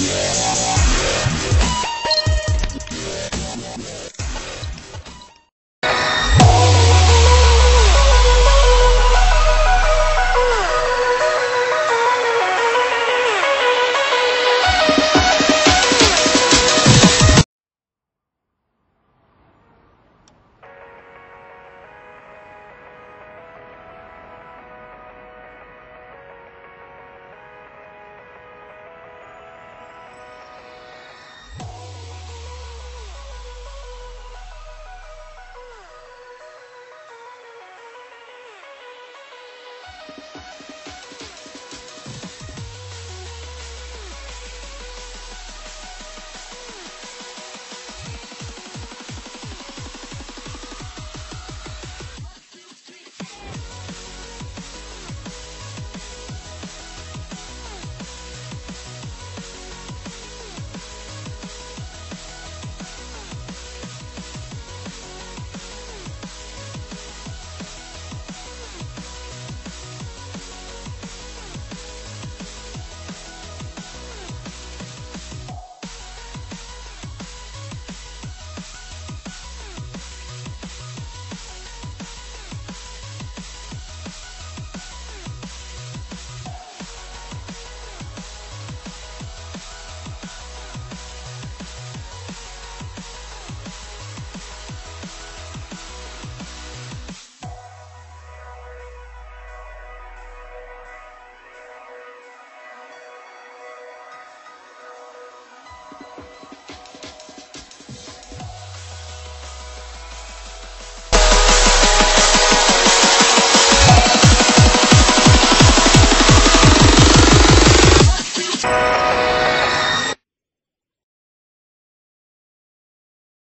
Yeah.